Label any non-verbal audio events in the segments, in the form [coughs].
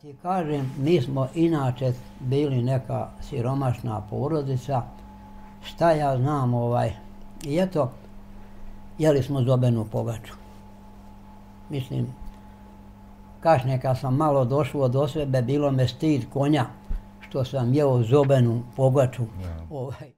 ti kažem, mi smo inače bili neka siromašna porodica, šta ja znam ovaj, i eto, jeli smo zobenu pogaču. Mislim, kašnje kad sam malo došlo do sebe, bilo me stid konja što sam jeo zobenu pogaču. Ja. Ovaj.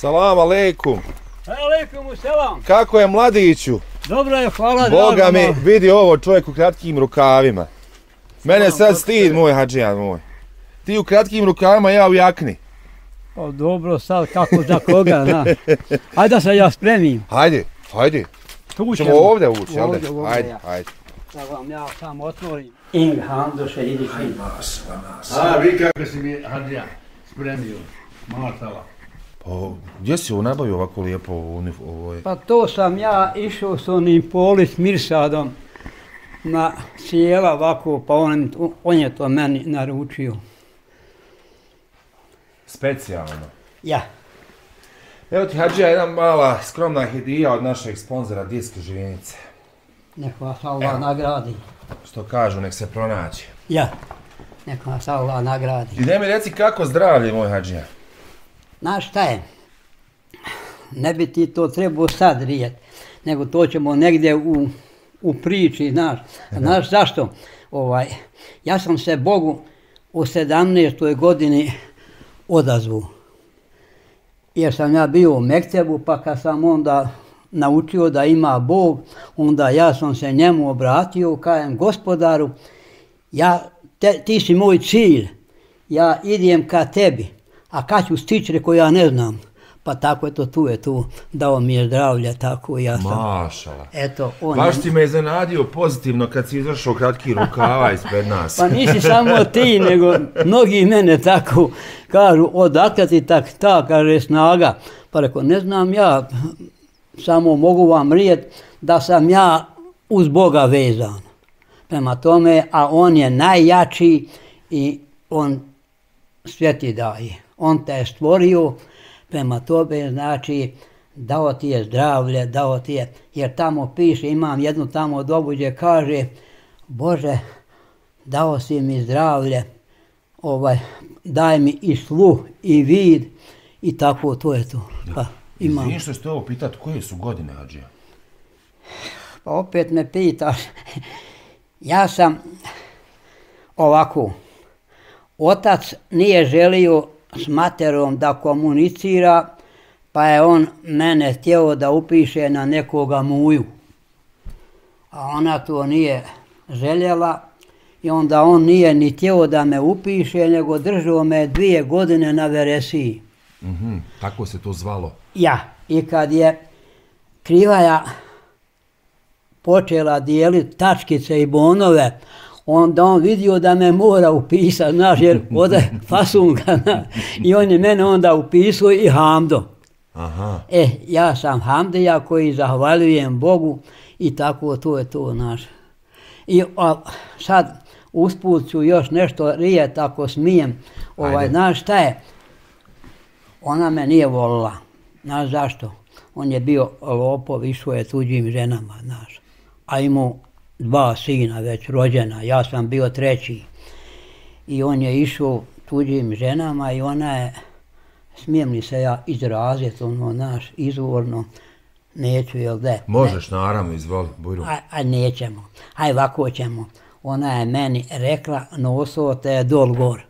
Salam aleikum. Aleikum selam. Kako je mladiću? Dobro je, hvala Boga mi, vidi ovo čovjek u kratkim rukavima. Mene sad stid, moj hađijan moj. Ti u kratkim rukavima, ja u jakni. O, dobro, sad kako za koga, na. [laughs] Hajde da se ja spremim. Hajde, hajde. Tu ćemo. Ovdje ući, jel da? Hajde, hajde. Da vam ja sam otvorim. Ing handoše, idi kaj. A, vi kako si mi, hađijan, spremio. Maštala. Pa, gdje si ovo nabavio ovako lijepo ovo je? Pa to sam ja išao s onim polis Mirsadom na sjela ovako, pa on, on je to meni naručio. Specijalno? Ja. Evo ti Hadžija, jedna mala skromna hedija od našeg sponzora Disk Živjenice. Nek vas Allah nagradi. Što kažu, nek se pronađe. Ja, nek vas Allah nagradi. I ne mi reci kako zdravlje, moj Hadžija? Znaš šta je? Ne bi ti to trebao sad rijet, nego to ćemo negdje u, u priči, znaš. Znaš zašto? Ovaj, ja sam se Bogu u 17. godini odazvu. Jer sam ja bio u Mektebu, pa kad sam onda naučio da ima Bog, onda ja sam se njemu obratio, kajem gospodaru, ja, te, ti si moj cilj, ja idem ka tebi a kad ću stići, reko ja ne znam. Pa tako je to, tu je tu, dao mi je zdravlje, tako ja sam. Mašala. Eto, on Baš je... ti me zanadio pozitivno kad si izašao kratki rukava ispred nas. pa nisi samo ti, nego mnogi mene tako kažu, odakle ti tak, ta, kaže, snaga. Pa reko, ne znam ja, samo mogu vam rijet da sam ja uz Boga vezan. Prema tome, a on je najjači i on sveti daje on te je stvorio, prema tobe znači dao ti je zdravlje, dao ti je, jer tamo piše, imam jednu tamo dobu gdje kaže, Bože, dao si mi zdravlje, ovaj, daj mi i sluh i vid i tako, to je to. Pa, imam. Izvini što ste ovo pitat, koje su godine, Ađija? Pa opet me pitaš. ja sam ovako, otac nije želio s materom da komunicira, pa je on mene htio da upiše na nekoga muju. A ona to nije željela i onda on nije ni htio da me upiše, nego držao me dvije godine na veresiji. Mm -hmm, tako se to zvalo? Ja, i kad je krivaja počela dijeliti tačkice i bonove, onda on vidio da me mora upisati, znaš, jer ode [laughs] fasunka, na, i on je mene onda upisao i Hamdo. Aha. E, ja sam Hamdija koji zahvaljujem Bogu i tako to je to, znaš. I a, sad usput ću još nešto rijet ako smijem, ovaj, znaš šta je, ona me nije volila, znaš zašto? On je bio lopov, išao je tuđim ženama, znaš. A imao dva sina već rođena, ja sam bio treći. I on je išao tuđim ženama i ona je, smijem li se ja izraziti, ono, naš, izvorno, neću, jel da? Možeš, ne. naravno, izvoli, bujru. A, a nećemo, aj ovako ćemo. Ona je meni rekla, noso te je dol gor.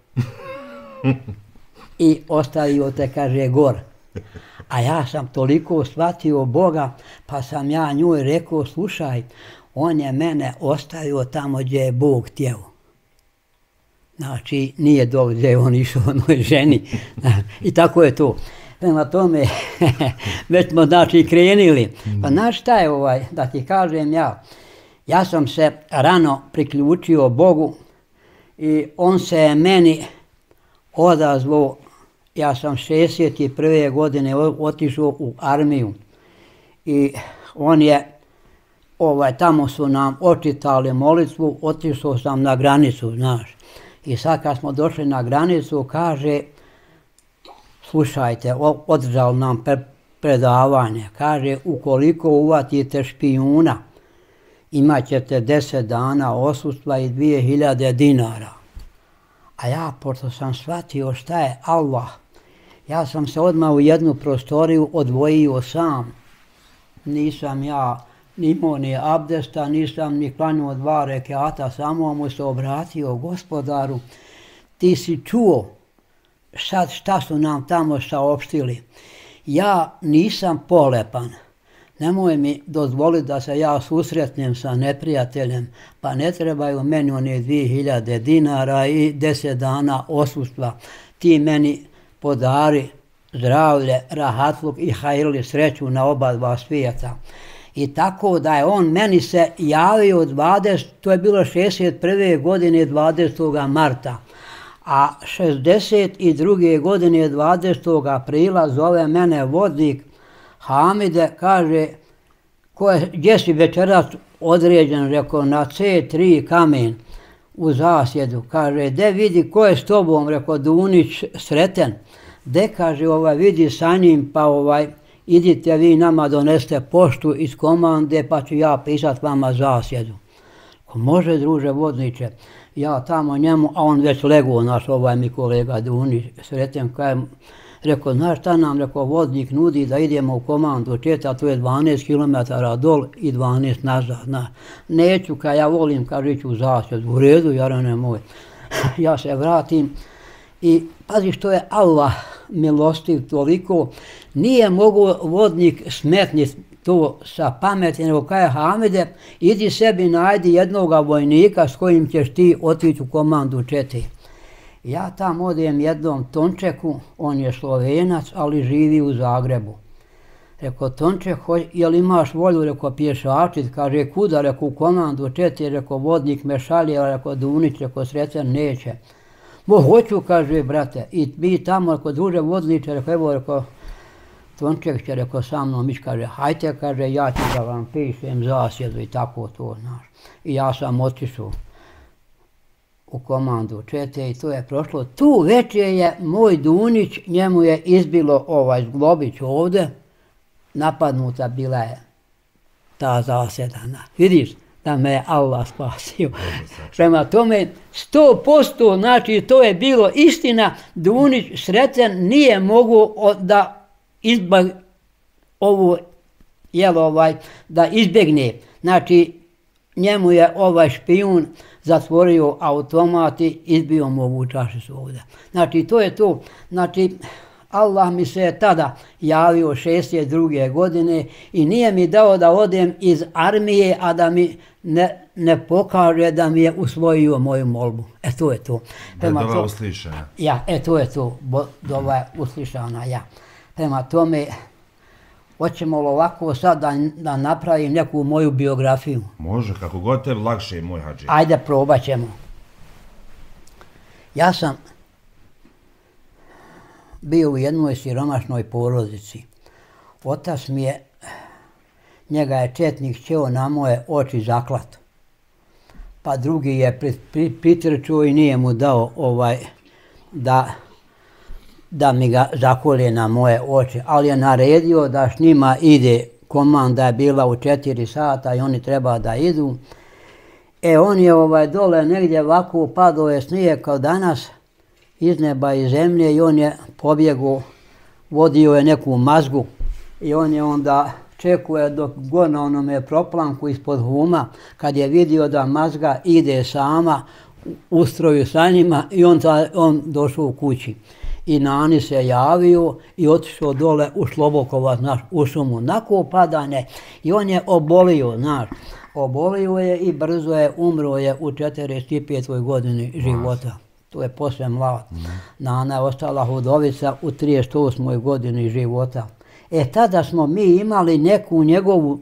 I ostavio te, kaže, gor. A ja sam toliko shvatio Boga, pa sam ja njoj rekao, slušaj, on je mene ostavio tamo gdje je Bog tijelo. Znači, nije dobro gdje on išao onoj ženi. [laughs] I tako je to. Prema tome, [laughs] već smo znači krenili. Pa znaš šta je ovaj, da ti kažem ja, ja sam se rano priključio Bogu i on se je meni odazvao, ja sam 61. godine otišao u armiju i on je ovaj, tamo su nam očitali molitvu, otišao sam na granicu, znaš. I sad kad smo došli na granicu, kaže, slušajte, održao nam pre, predavanje, kaže, ukoliko uvatite špijuna, imat ćete 10 dana osustva i 2000 dinara. A ja, pošto sam shvatio šta je Allah, ja sam se odmah u jednu prostoriju odvojio sam. Nisam ja nimao ni abdesta, nisam ni klanio dva rekeata, samo mu se obratio gospodaru. Ti si čuo sad šta su nam tamo saopštili. Ja nisam polepan. Nemoj mi dozvoliti da se ja susretnem sa neprijateljem, pa ne trebaju meni one 2000 dinara i 10 dana osustva. Ti meni podari zdravlje, rahatluk i hajrli sreću na oba dva svijeta. I tako da je on meni se javio 20, to je bilo 61. godine 20. marta, a 62. godine 20. aprila zove mene vodnik Hamide, kaže, ko je, gdje si večeras određen, rekao, na C3 kamen u zasjedu, kaže, de vidi ko je s tobom, rekao, Dunić sreten, de kaže, ovaj, vidi sa njim, pa ovaj, idite vi nama doneste poštu iz komande, pa ću ja pisat vama zasjedu. Ko može, druže vodniče, ja tamo njemu, a on već leguo, naš ovaj mi kolega Dunić, sretem kajem, Rekao, znaš šta nam, rekao, vodnik nudi da idemo u komandu četa, to je 12 km dol i 12 nazad. Na. Neću, ka ja volim, kaže, ću u zasjed. U redu, jarane moj. [laughs] ja se vratim i pazi što je Allah milostiv toliko, nije mogu vodnik smetniti to sa pameti, nego kaj Hamide, idi sebi najdi jednoga vojnika s kojim ćeš ti otići u komandu četi. Ja tam odem jednom Tončeku, on je slovenac, ali živi u Zagrebu. Rekao, Tonček, jel imaš volju, rekao, pješačit, kaže, kuda, reko, u komandu četiri, rekao, vodnik me šalje, rekao, Dunić, reko, srećan, neće. Mo, hoću, kaže, brate, i mi tamo, kod druže vodniče, rekao, evo, rekao, Tonček će, rekao, sa mnom ići, kaže, hajte, kaže, ja ću da vam pišem zasjedu i tako to, znaš. I ja sam otišao u komandu čete i to je prošlo. Tu večer je moj Dunić, njemu je izbilo ovaj zglobić ovde, napadnuta bila je ta zasjedana. Vidiš da me Allah spasio. Prema tome, sto posto, znači to je bilo istina, Dunić srećan nije mogu da izbag ovu, jel ovaj, da izbjegne. Znači, njemu je ovaj špijun zatvorio automat i izbio mu ovu čašicu ovdje. Znači, to je to. Znači, Allah mi se je tada javio 62. godine i nije mi dao da odem iz armije, a da mi ne, ne pokaže da mi je usvojio moju molbu. E, to je to. Prema da je dova uslišana. Ja, e, to je to. Bo, dova je uslišana, ja. Prema tome, Hoćemo li ovako sad da, da napravim neku moju biografiju? Može, kako god te lakše, moj hađe. Ajde, probat ćemo. Ja sam bio u jednoj siromašnoj porodici. Otac mi je, njega je četnik ćeo na moje oči zaklat. Pa drugi je pritrčuo i nije mu dao ovaj da da mi ga zakolje na moje oči, ali je naredio da s njima ide, komanda je bila u četiri sata i oni treba da idu. E, on je ovaj dole negdje ovako upadao je snije kao danas iz neba i zemlje i on je pobjegao, vodio je neku mazgu i on je onda čekuje dok go na onome proplanku ispod huma, kad je vidio da mazga ide sama, ustroju sa njima i on, on došao u kući i Nani se javio i otišao dole u Slobokova, znaš, u šumu. Nako padane i on je obolio, znaš, obolio je i brzo je umro je u 45. godini života. To je posve mlad. Mm. Nana je ostala hudovica u 38. godini života. E tada smo mi imali neku njegovu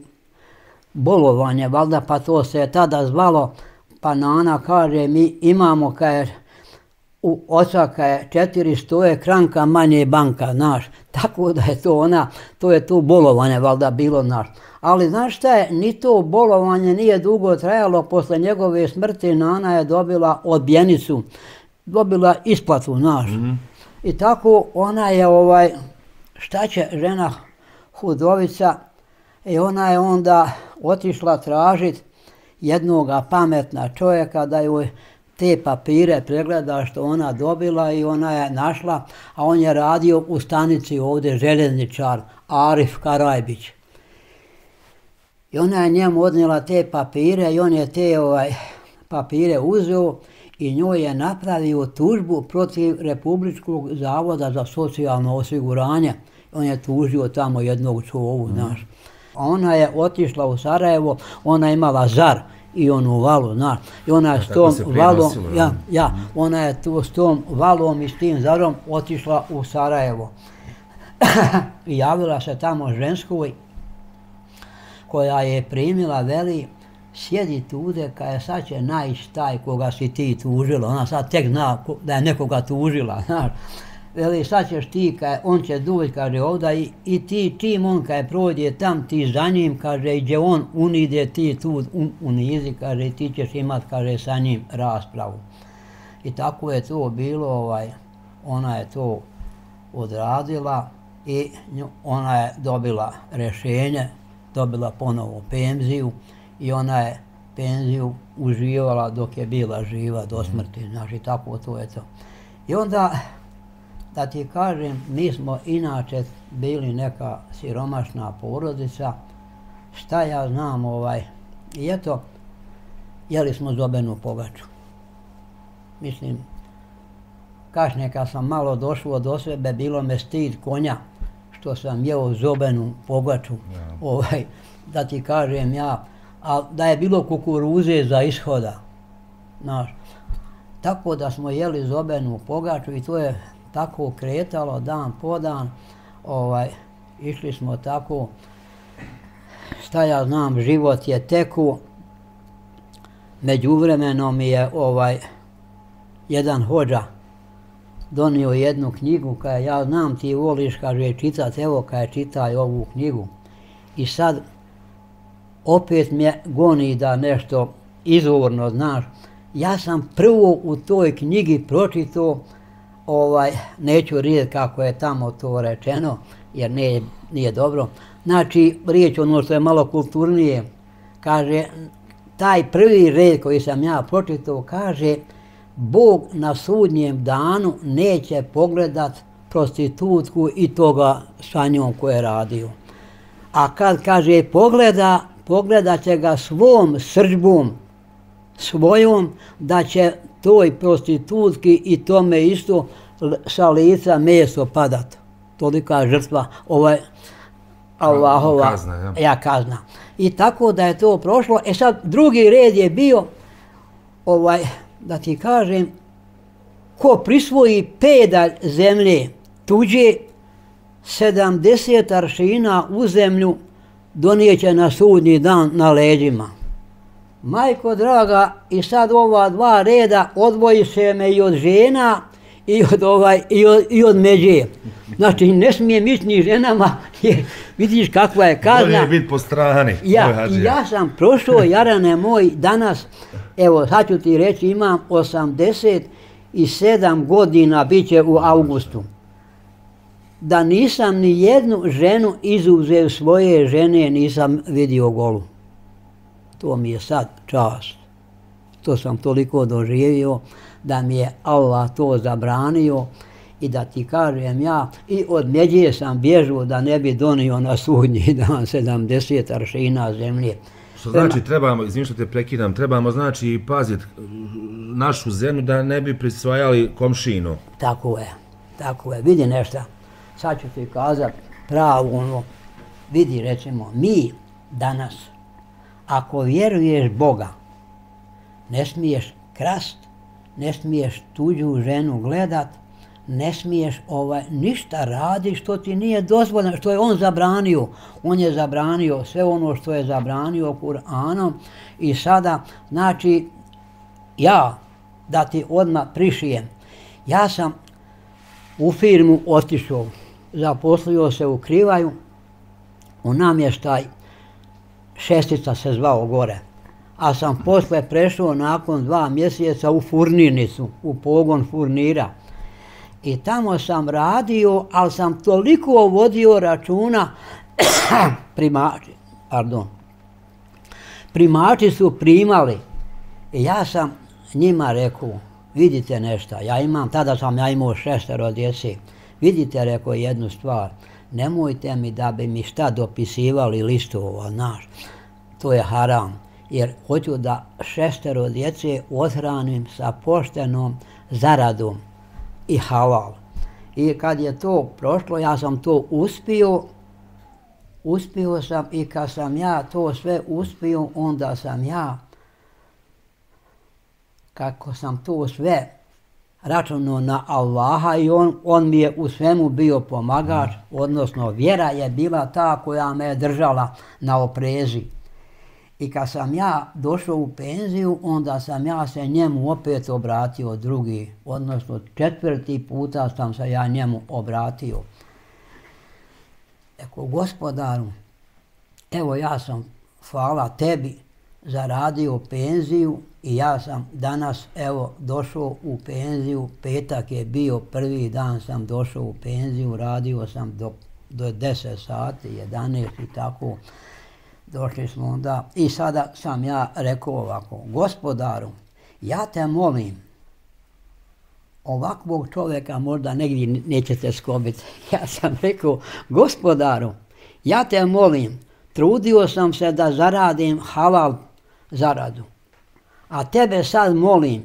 bolovanje, valjda pa to se je tada zvalo, pa Nana kaže mi imamo, kaže, u Osaka je 400 je kranka manje banka, naš. [laughs] Tako da je to ona, to je to bolovanje, valjda bilo, naš. Ali znaš šta je, ni to bolovanje nije dugo trajalo, posle njegove smrti Nana je dobila odbjenicu, dobila isplatu, znaš. Mm -hmm. I tako ona je ovaj, šta će žena hudovica, i ona je onda otišla tražiti jednoga pametna čovjeka da joj te papire pregleda što ona dobila i ona je našla, a on je radio u stanici ovdje željezničar Arif Karajbić. I ona je njemu odnijela te papire i on je te ovaj, papire uzeo i njoj je napravio tužbu protiv Republičkog zavoda za socijalno osiguranje. On je tužio tamo jednog čovu, mm. znaš. Ona je otišla u Sarajevo, ona je imala zar i onu valu, znaš. I ona je s tom valom, ja, ja, ona je tu s tom valom i s tim zarom otišla u Sarajevo. [coughs] I javila se tamo ženskoj koja je primila, veli, sjedi tude, kada je sad će naći taj koga si ti tužila, ona sad tek zna da je nekoga tužila, [laughs] znaš. Veli, sad ćeš ti, kaj, on će dući, kaže, ovda i, i ti, čim on kaj prođe tam, ti za njim, kaže, i gdje on unide, ti tu un, unizi, kaže, ti ćeš imat, kaže, sa njim raspravu. I tako je to bilo, ovaj, ona je to odradila i ona je dobila rešenje, dobila ponovo penziju i ona je penziju uživala dok je bila živa do smrti, znači tako to je to. I onda, da ti kažem, mi smo inače bili neka siromašna porodica, šta ja znam, ovaj, i eto, jeli smo zobenu pogaču. Mislim, kašnje kad sam malo došlo do sebe, bilo me stid konja, što sam jeo zobenu pogaču, ja. ovaj, da ti kažem ja, a da je bilo kukuruze za ishoda, znaš. Tako da smo jeli zobenu pogaču i to je tako kretalo dan po dan, ovaj, išli smo tako, šta ja znam, život je teku, među vremenom je ovaj, jedan hođa, donio jednu knjigu koja ja znam ti voliš kaže čitat evo kaj čitaj ovu knjigu. I sad opet me goni da nešto izvorno znaš ja sam prvo u toj knjigi pročito ovaj neću rijet kako je tamo to rečeno jer ne, nije dobro znači riječ ono što je malo kulturnije kaže taj prvi red koji sam ja pročito kaže Bog na sudnjem danu neće pogledat prostitutku i toga sa njom koje je radio. A kad kaže pogleda, pogledat će ga svom srđbom, svojom, da će toj prostitutki i tome isto sa lica meso padat. Tolika žrtva, ovaj Allahova kazna, ja. ja kazna. I tako da je to prošlo. E sad drugi red je bio ovaj da ti kažem, ko prisvoji pedalj zemlje tuđe, 70 aršina u zemlju donijeće na sudnji dan na leđima. Majko draga, i sad ova dva reda odvoji se me i od žena i od, ovaj, i od, i od međe. Znači, ne smijem ići ni ženama, [laughs] jer vidiš kakva je kazna. Bolje biti po strani. Ja, ja sam prošao, Jarane moj, danas, evo, sad ću ti reći, imam 87 godina, bit će u augustu. Da nisam ni jednu ženu izuzeo svoje žene, nisam vidio golu. To mi je sad čast. To sam toliko doživio da mi je Allah to zabranio i da ti kažem ja i od međe sam bježao da ne bi donio na sudnji [laughs] dan 70 aršina zemlje. Što znači trebamo, izvim što te prekidam, trebamo znači paziti našu zemlju da ne bi prisvajali komšinu. Tako je, tako je. Vidi nešto, sad ću ti kazat pravo ono, vidi recimo, mi danas, ako vjeruješ Boga, ne smiješ krast, ne smiješ tuđu ženu gledat, ne smiješ ovaj ništa radi što ti nije dozvoljeno, što je on zabranio. On je zabranio sve ono što je zabranio Kur'anom i sada, znači, ja da ti odmah prišijem, ja sam u firmu otišao, zaposlio se u Krivaju, u namještaj, šestica se zvao gore, a sam posle prešao nakon dva mjeseca u furnirnicu, u pogon furnira. I tamo sam radio, ali sam toliko vodio računa, [coughs] primači, pardon, primači su primali. I ja sam njima rekao, vidite nešto, ja imam, tada sam ja imao šestero djeci, vidite, rekao jednu stvar, nemojte mi da bi mi šta dopisivali listova, naš, to je haram, jer hoću da šestero djece othranim sa poštenom zaradom i halal. I kad je to prošlo, ja sam to uspio, uspio sam i kad sam ja to sve uspio, onda sam ja, kako sam to sve računao na Allaha i on, on mi je u svemu bio pomagač, odnosno vjera je bila ta koja me je držala na oprezi. I kad sam ja došao u penziju, onda sam ja se njemu opet obratio drugi, odnosno četvrti puta sam se ja njemu obratio. Eko, gospodaru, evo ja sam, hvala tebi, zaradio penziju i ja sam danas, evo, došao u penziju, petak je bio, prvi dan sam došao u penziju, radio sam do, do 10 sati, 11 i tako, došli smo onda. I sada sam ja rekao ovako, gospodaru, ja te molim, ovakvog čovjeka možda negdje nećete skobiti. [laughs] Ja sam rekao, gospodaru, ja te molim, trudio sam se da zaradim halal zaradu. A tebe sad molim,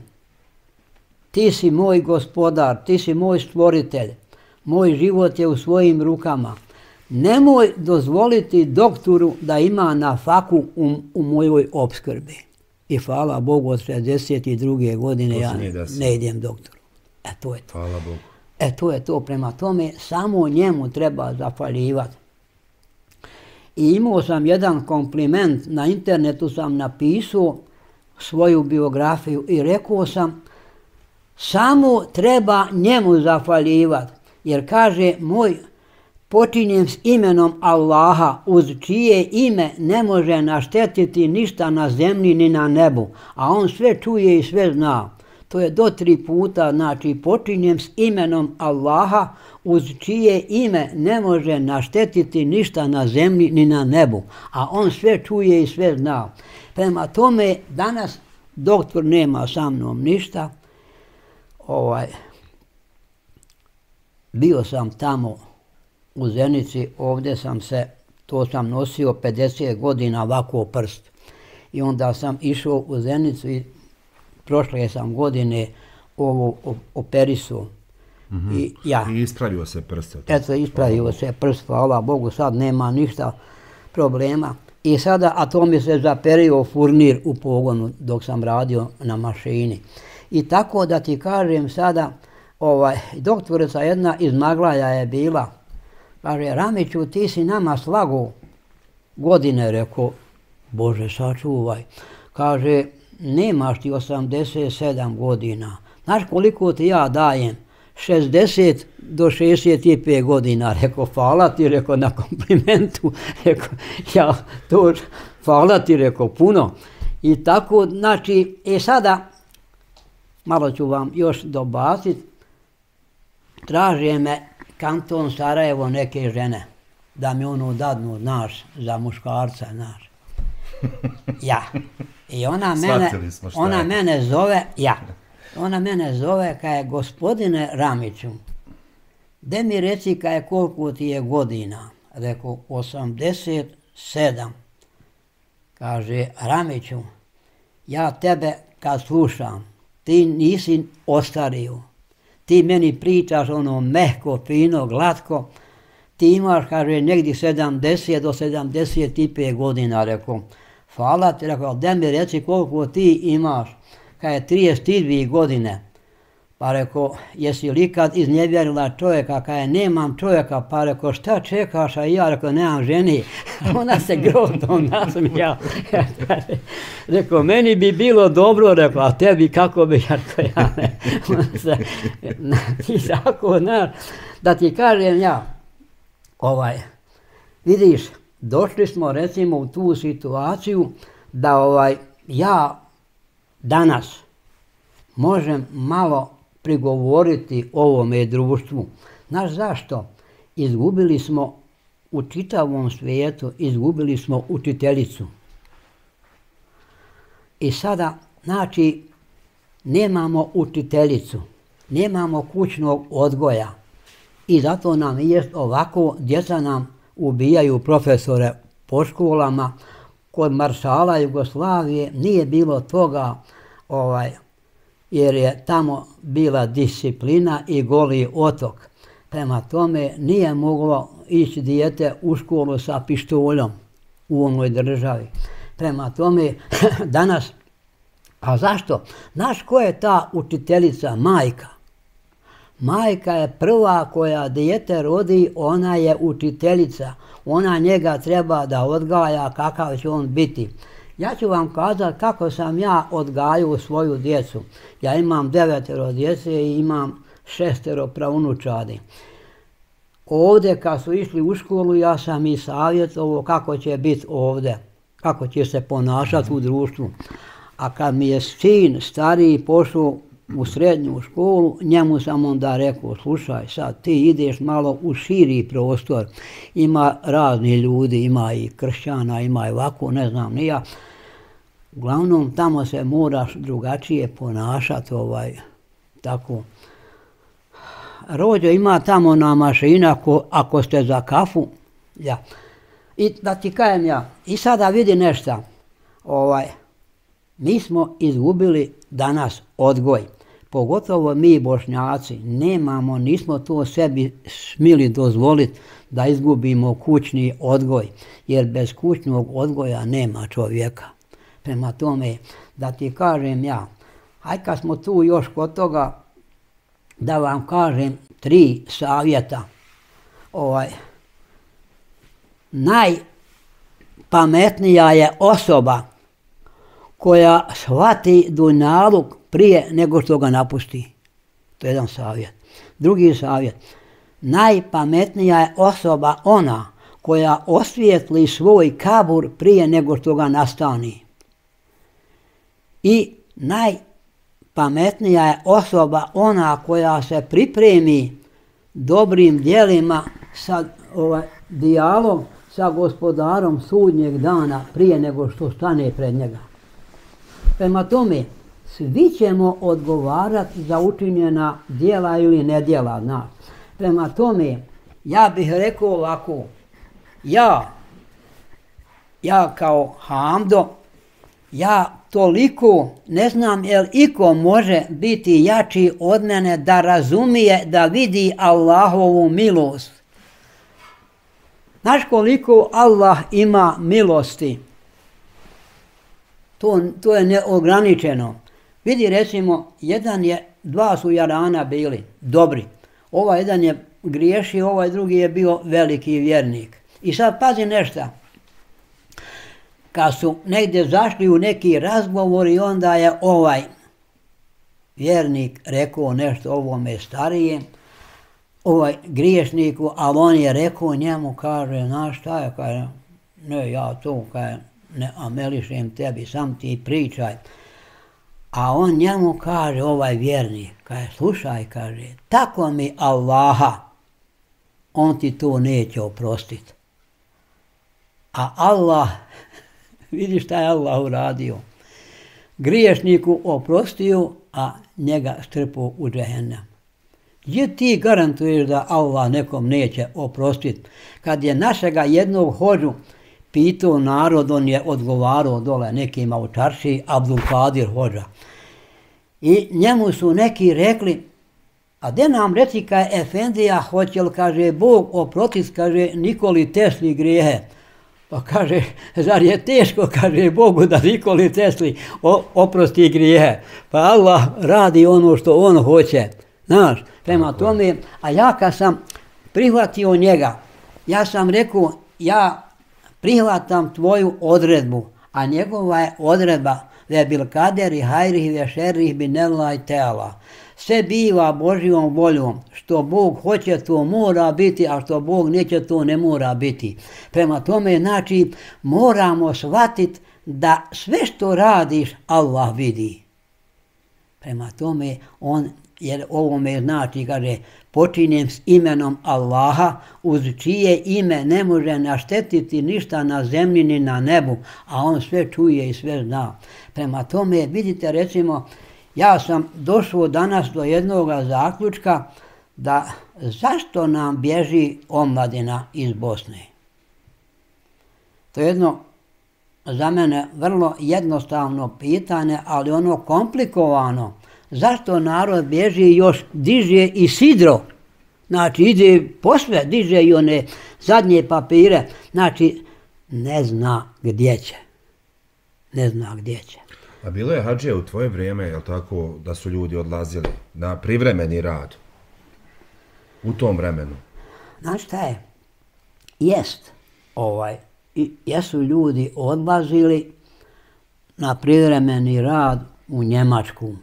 ti si moj gospodar, ti si moj stvoritelj, moj život je u svojim rukama nemoj dozvoliti doktoru da ima na faku u, u mojoj obskrbi. I hvala Bogu od 62. godine ja ne idem doktoru. E to je to. Hvala Bogu. E to je to. Prema tome samo njemu treba zafaljivati. I imao sam jedan kompliment, na internetu sam napisao svoju biografiju i rekao sam samo treba njemu zafaljivat, Jer kaže moj počinjem s imenom Allaha, uz čije ime ne može naštetiti ništa na zemlji ni na nebu, a on sve čuje i sve zna. To je do tri puta, znači počinjem s imenom Allaha, uz čije ime ne može naštetiti ništa na zemlji ni na nebu, a on sve čuje i sve zna. Prema tome, danas doktor nema sa mnom ništa, ovaj, bio sam tamo u Zenici, ovdje sam se, to sam nosio 50 godina ovako prst. I onda sam išao u Zenicu i prošle sam godine ovo operisu. Mm -hmm. I, ja. I ispravio se prst. Eto, ispravio se prst, hvala Bogu, sad nema ništa problema. I sada, a to mi se zaperio furnir u pogonu dok sam radio na mašini. I tako da ti kažem sada, ovaj, doktorica jedna iz Maglaja je bila, Kaže, Ramiću, ti si nama slago godine, rekao, Bože, sačuvaj. Kaže, nemaš ti 87 godina. Znaš koliko ti ja dajem? 60 do 65 godina. Rekao, hvala ti, rekao, na komplimentu. [laughs] Rekao, ja, to, hvala ti, rekao, puno. I tako, znači, e sada, malo ću vam još dobaciti, traže me kanton Sarajevo neke žene, da mi ono dadnu, znaš, za muškarca, znaš. Ja. I ona mene, ona mene zove, ja, ona mene zove kaj je gospodine Ramiću, de mi reci kaj je koliko ti je godina? Rekao, 87. Kaže, Ramiću, ja tebe kad slušam, ti nisi ostario, ti meni pričaš ono mehko, fino, glatko, ti imaš, kaže, negdje 70 do 75 godina, rekao, hvala ti, rekao, da mi reci koliko ti imaš, kada je 32 godine, pa reko, jesi li kad iznevjerila čovjeka, kada je nemam čovjeka, pa reko, šta čekaš, a ja reko, nemam ženi, [laughs] ona se grozno nasmija. [laughs] reko, meni bi bilo dobro, reko, a tebi kako bi, [laughs] ja rekao, ja ne, se, ti tako, znaš, da ti kažem ja, ovaj, vidiš, došli smo recimo u tu situaciju da ovaj ja danas možem malo prigovoriti ovome društvu. Znaš zašto? Izgubili smo u čitavom svijetu, izgubili smo učiteljicu. I sada, znači, nemamo učiteljicu, nemamo kućnog odgoja. I zato nam je ovako, djeca nam ubijaju profesore po školama, kod maršala Jugoslavije nije bilo toga ovaj, jer je tamo bila disciplina i goli otok. Prema tome nije moglo ići dijete u školu sa pištoljom u onoj državi. Prema tome [clears throat] danas, a zašto? Znaš ko je ta učiteljica, majka? Majka je prva koja dijete rodi, ona je učiteljica. Ona njega treba da odgaja kakav će on biti. Ja ću vam kazati kako sam ja odgajao svoju djecu. Ja imam devetero djece i imam šestero pravunučadi. Ovdje kad su išli u školu ja sam i savjetovao kako će biti ovdje, kako će se ponašati u društvu. A kad mi je sin stariji pošao u srednju školu, njemu sam onda rekao, slušaj sad, ti ideš malo u širi prostor, ima razni ljudi, ima i kršćana, ima i ovako, ne znam, nija. Uglavnom, tamo se moraš drugačije ponašati, ovaj, tako. Rođo ima tamo na mašina, ako, ako ste za kafu, ja. I da ti kajem ja, i sada vidi nešto, ovaj, mi smo izgubili danas odgoj pogotovo mi bošnjaci, nemamo, nismo to sebi smili dozvoliti da izgubimo kućni odgoj, jer bez kućnog odgoja nema čovjeka. Prema tome, da ti kažem ja, aj kad smo tu još kod toga, da vam kažem tri savjeta. Ovaj, najpametnija je osoba koja shvati dunjaluk prije nego što ga napusti. To je jedan savjet. Drugi savjet. Najpametnija je osoba ona koja osvijetli svoj kabur prije nego što ga nastani. I najpametnija je osoba ona koja se pripremi dobrim dijelima sa ovaj, dijalog sa gospodarom sudnjeg dana prije nego što stane pred njega. Prema tome, svi ćemo odgovarati za učinjena dijela ili nedjela. Na. Prema tome, ja bih rekao ovako, ja, ja kao Hamdo, ja toliko ne znam jel iko može biti jači od mene da razumije, da vidi Allahovu milost. Znaš koliko Allah ima milosti? To, to je neograničeno. Vidi recimo, jedan je, dva su jarana bili, dobri. Ovaj jedan je griješi, ovaj drugi je bio veliki vjernik. I sad pazi nešto. Kad su negdje zašli u neki razgovor i onda je ovaj vjernik rekao nešto ovome starije, ovaj griješniku, a on je rekao njemu, kaže, znaš šta je, kaže, ne, ja to, kaže, ne amelišem tebi, sam ti pričaj. A on njemu kaže, ovaj vjerni, kaže, slušaj, kaže, tako mi Allaha, on ti to neće oprostiti. A Allah, [laughs] vidi šta je Allah uradio, griješniku oprostio, a njega strpao u džehennem. Gdje ti garantuješ da Allah nekom neće oprostiti? Kad je našega jednog hođu pitao narod, on je odgovarao dole nekima u čarši, Abdul Kadir hođa. I njemu su neki rekli, a de nam reci ka je Efendija hoće li, kaže, Bog oprotit, kaže, Nikoli Tesli grijehe. Pa kaže, [laughs] zar je teško, kaže Bogu da Nikoli Tesli oprosti grijehe. Pa Allah radi ono što on hoće. Znaš, prema tome, a ja kad sam prihvatio njega, ja sam rekao, ja prihvatam tvoju odredbu, a njegova je odredba ve bil kaderi hajrih ve šerih bi nelaj tela. Sve biva Božijom voljom, što Bog hoće to mora biti, a što Bog neće to ne mora biti. Prema tome, znači, moramo shvatiti da sve što radiš Allah vidi. Prema tome, on jer ovo me znači, kaže, počinjem s imenom Allaha, uz čije ime ne može naštetiti ništa na zemlji ni na nebu, a on sve čuje i sve zna. Prema tome, vidite, recimo, ja sam došao danas do jednog zaključka da zašto nam bježi omladina iz Bosne? To je jedno za mene vrlo jednostavno pitanje, ali ono komplikovano. Zašto narod bježi još diže i sidro? Znači ide posve, diže i one zadnje papire. Znači ne zna gdje će. Ne zna gdje će. A bilo je hađe u tvoje vrijeme, je tako, da su ljudi odlazili na privremeni rad? U tom vremenu? Znaš šta je? Jest. Ovaj, jesu ljudi odlazili na privremeni rad u Njemačku.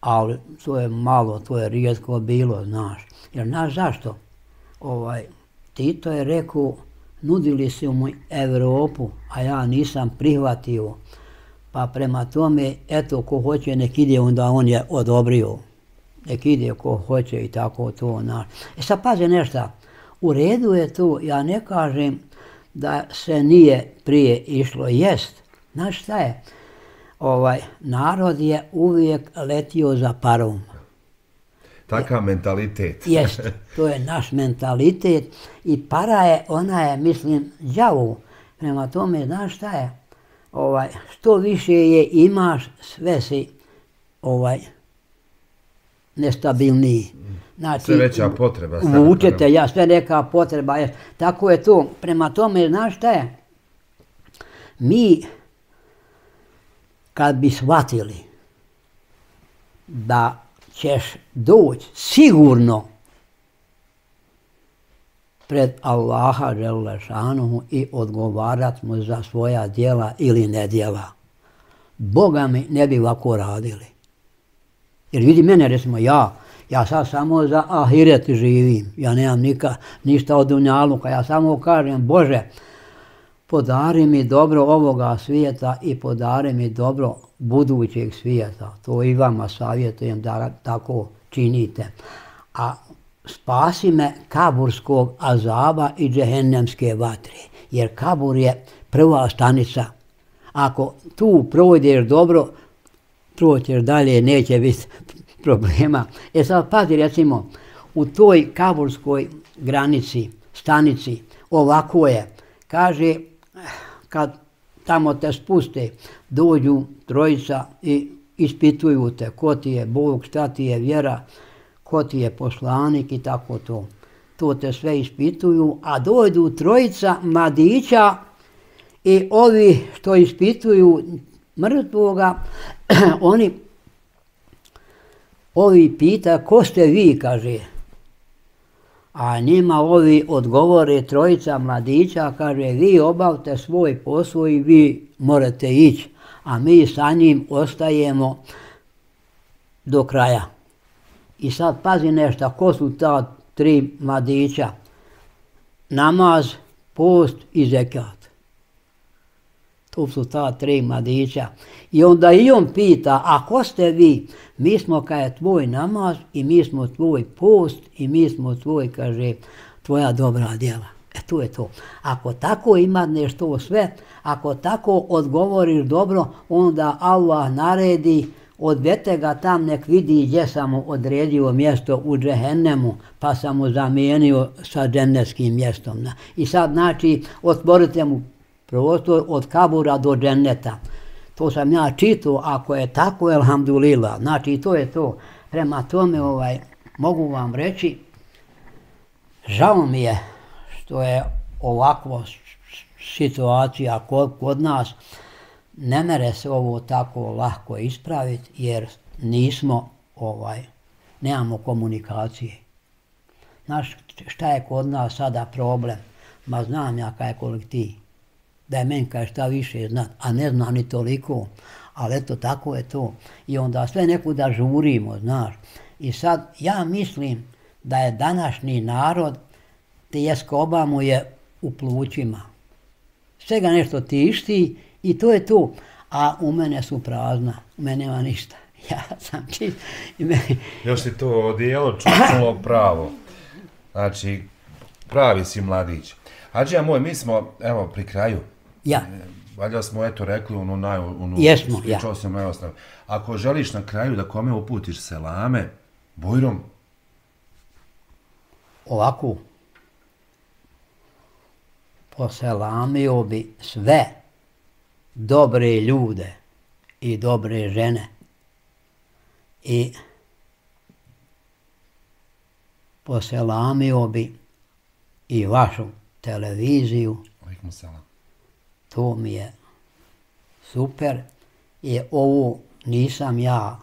Ali to je malo, to je rijetko bilo, znaš. Jer znaš zašto? Ovaj, Tito je rekao, nudili su mu Evropu, a ja nisam prihvatio. Pa prema tome, eto, ko hoće, nek ide, onda on je odobrio. Nek ide ko hoće i tako to, znaš. E sad pazi nešto, u redu je to, ja ne kažem, da se nije prije išlo jest. Znaš šta je? Ovaj, narod je uvijek letio za parom. Takav mentalitet. Jest, [laughs] to je naš mentalitet i para je, ona je, mislim, džavu. Prema tome, znaš šta je? Ovaj, što više je imaš, sve si ovaj, nestabilniji. Znači, sve veća potreba. Vučete, ja sve neka potreba. Je. Tako je to. Prema tome, znaš šta je? Mi, kad bi shvatili da ćeš doći sigurno pred Allaha Želešanuhu i odgovarat mu za svoja djela ili nedjela. Boga mi ne bi ovako radili. Jer vidi mene, recimo, ja, ja sad samo za ahiret živim. Ja nemam nika, ništa od dunjaluka, Ja samo kažem, Bože, podari mi dobro ovoga svijeta i podari mi dobro budućeg svijeta. To i vama savjetujem da tako činite. A spasi me kaburskog azaba i džehennemske vatre. Jer kabur je prva stanica. Ako tu projdeš dobro, proćeš dalje, neće biti [laughs] problema. E sad, pazi, recimo, u toj kaburskoj granici, stanici, ovako je, kaže, kad tamo te spuste, dođu trojica i ispituju te, ko ti je Bog, šta ti je vjera, ko ti je poslanik i tako to. To te sve ispituju, a dođu trojica mladića i ovi što ispituju mrtvoga, [clears throat] oni ovi pita ko ste vi, kaže. A njima ovi odgovore trojica mladića, kaže, vi obavte svoj posao i vi morate ići, a mi sa njim ostajemo do kraja. I sad pazi nešto, ko su ta tri mladića? Namaz, post i zekat. To su ta tri mladića. I onda i on pita, a ko ste vi? Mi smo kaj tvoj namaz i mi smo tvoj post i mi smo tvoj, kaže, tvoja dobra djela. E to je to. Ako tako ima nešto sve, ako tako odgovoriš dobro, onda Allah naredi, odvete ga tam nek vidi gdje sam mu odredio mjesto u džehennemu, pa sam mu zamijenio sa džennetskim mjestom. I sad znači, otvorite mu prostor od kabura do dženneta. To sam ja čitao, ako je tako, elhamdulillah. Znači, to je to. Prema tome, ovaj, mogu vam reći, žao mi je što je ovakva situacija kod, kod nas, ne mere se ovo tako lahko ispraviti, jer nismo, ovaj, nemamo komunikacije. Znaš, šta je kod nas sada problem? Ma znam ja kaj je kolektiv da je meni šta više znat, a ne zna ni toliko, ali eto tako je to. I onda sve neku da žurimo, znaš. I sad ja mislim da je današnji narod te jeskoba mu je u plućima. Sve ga nešto tišti i to je to. A u mene su prazna, u mene nema ništa. [laughs] Ja sam čist. I Još si to odijelo čučnulo pravo. Znači, pravi si mladić. Ađija moj, mi smo, evo, pri kraju ja, Valjda smo, eto, rekli onu naj... Onu, Jesmo, ja. sam najosnovno. Ako želiš na kraju da kome uputiš selame, Bujrom, ovako, poselamio bi sve dobre ljude i dobre žene i poselamio bi i vašu televiziju, alaikum selam to mi je super i ovo nisam ja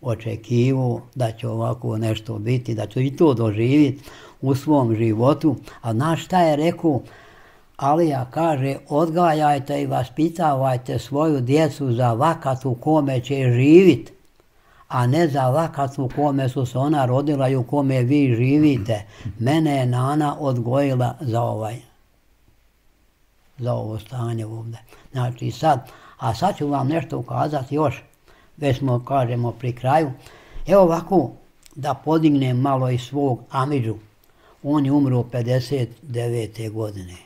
očekivao da će ovako nešto biti, da ću i to doživjeti u svom životu. A znaš šta je rekao? Alija kaže, odgajajte i vaspitavajte svoju djecu za vakat u kome će živit, a ne za vakat u kome su se ona rodila i u kome vi živite. Mene je Nana odgojila za ovaj za ovo stanje ovdje. Znači sad, a sad ću vam nešto ukazati još, već smo, kažemo, pri kraju. Evo ovako, da podignem malo i svog Amidžu. On je umro 59. godine.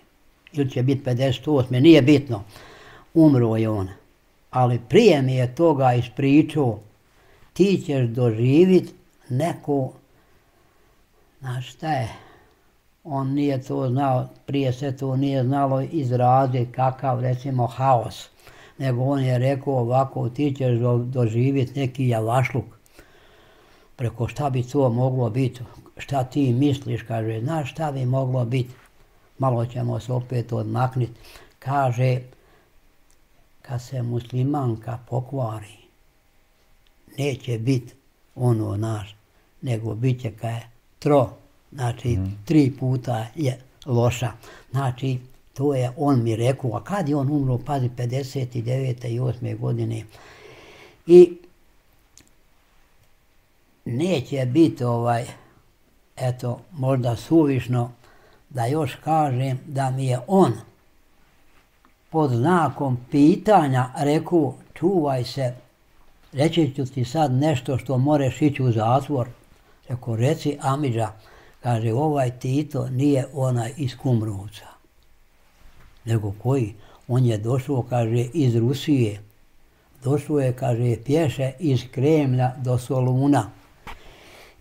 Ili će biti 58. Nije bitno. Umro je on. Ali prije mi je toga ispričao, ti ćeš doživit neko, znaš šta je, on nije to znao, prije se to nije znalo izraziti kakav recimo haos, nego on je rekao ovako, ti ćeš doživjeti neki javašluk. Preko šta bi to moglo biti, šta ti misliš, kaže, znaš šta bi moglo biti, malo ćemo se opet odmakniti, kaže, kad se muslimanka pokvari, neće biti ono naš, nego bit će kaj tro, znači mm. tri puta je loša. Znači, to je on mi rekao, a kad je on umro, pazi, 59. i 8. godine. I neće biti ovaj, eto, možda suvišno da još kažem da mi je on pod znakom pitanja rekao, čuvaj se, reći ću ti sad nešto što moreš ići u zatvor. Rekao, reci Amidža, kaže, ovaj Tito nije onaj iz Kumrovca. Nego koji? On je došao, kaže, iz Rusije. Došao je, kaže, pješe iz Kremlja do Soluna.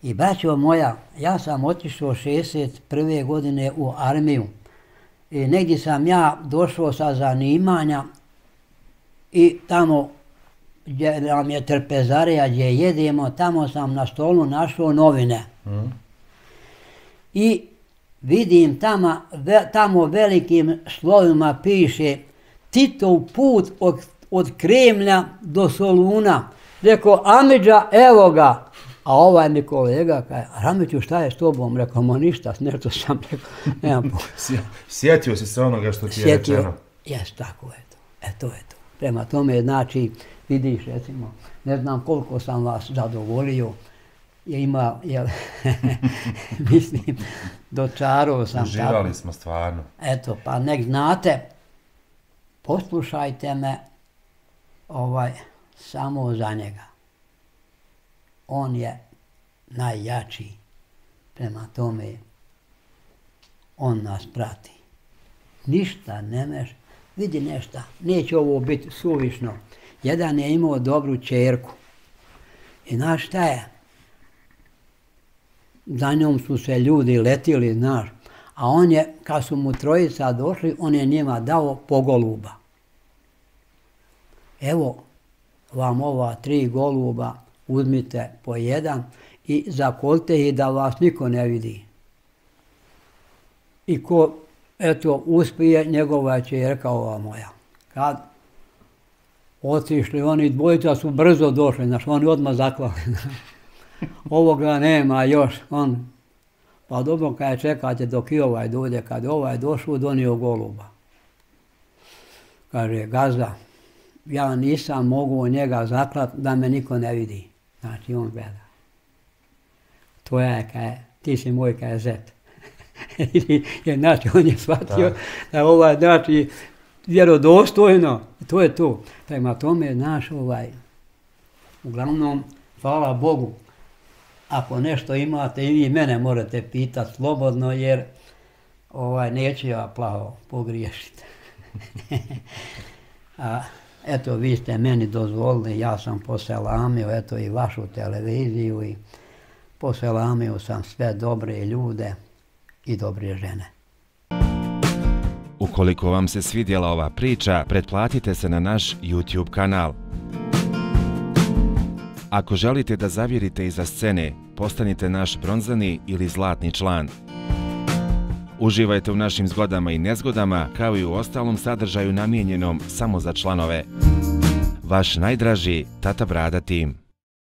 I braćo moja, ja sam otišao 61. godine u armiju. I negdje sam ja došao sa zanimanja i tamo gdje nam je trpezarija, gdje jedemo, tamo sam na stolu našao novine. Mm. I vidim tamo, ve, tamo velikim slovima piše Titov put od, od Kremlja do Soluna. Rekao, Amidža, evo ga. A ovaj mi kolega kaže, Ramiću, šta je s tobom? Rekao, ma ništa, nešto sam rekao, nemam [laughs] pojma. Sje- Sjetio si se onoga što ti je Sjetio, rečeno. jes, tako je to. E, to je to. Prema tome, znači, vidiš, recimo, ne znam koliko sam vas zadovolio, je ima, je, [laughs] mislim, dočarao sam tako. Uživali smo stvarno. Eto, pa nek znate, poslušajte me ovaj, samo za njega. On je najjači, prema tome on nas prati. Ništa ne meš, vidi nešto, neće ovo biti suvišno. Jedan je imao dobru čerku i znaš šta je? Za njom su se ljudi letili, znaš, a on je, kad su mu trojica došli, on je njima dao pogoluba. Evo vam ova tri goluba, uzmite po jedan i zakolte ih da vas niko ne vidi. I ko, eto, uspije, njegova će čerka ova moja. Kad otišli, oni dvojica su brzo došli, znaš, oni odmah zaklali. Ovoga nema još, on, pa dobro kad je čekate dok i ovaj dođe, kad je ovaj došao, donio goluba. Kaže, gazda, ja nisam mogu njega zaklat da me niko ne vidi. Znači, on gleda. To je, kaj, ti si moj kaj zet. [laughs] Jer, znači, on je shvatio Da. da ovaj, znači, vjerodostojno, to je to. Prema tome, naš ovaj, Uglavnom, hvala Bogu, ako nešto imate i vi mene morate pitati slobodno, jer ovaj, neću ja plaho pogriješiti. [laughs] A, eto, vi ste meni dozvolili, ja sam poselamio, eto i vašu televiziju i poselamio sam sve dobre ljude i dobre žene. Ukoliko vam se svidjela ova priča, pretplatite se na naš YouTube kanal. Ako želite da zavirite iza scene, postanite naš bronzani ili zlatni član. Uživajte u našim zgodama i nezgodama, kao i u ostalom sadržaju namijenjenom samo za članove. Vaš najdraži Tata Brada Tim.